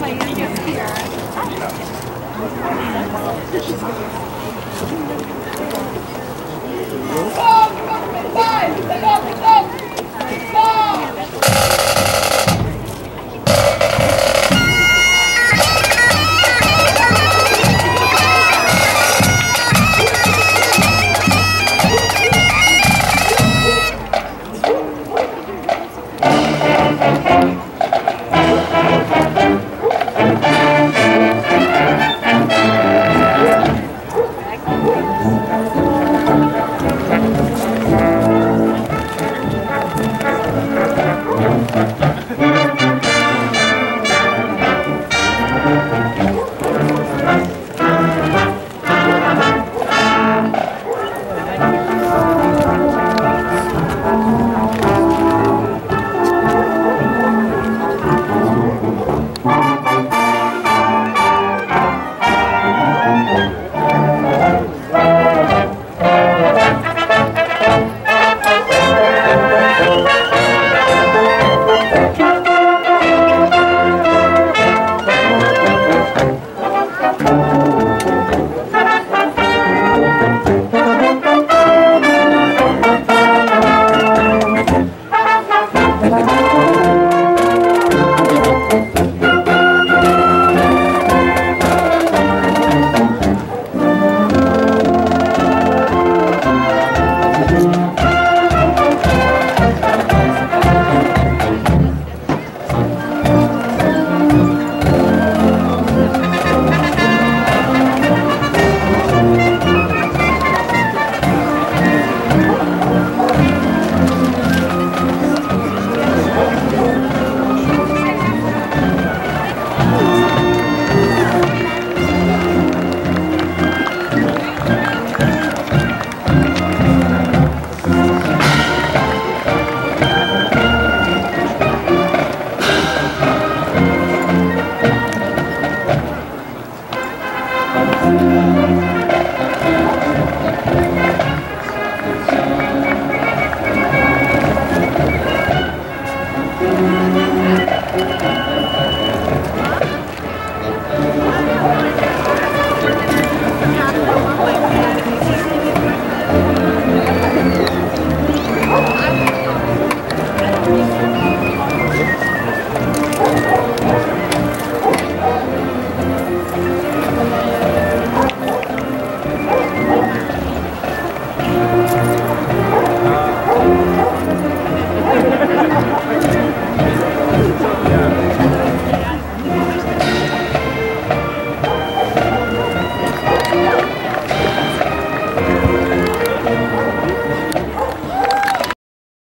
my youngest here. Música